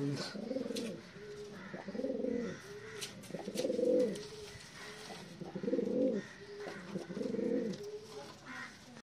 reason.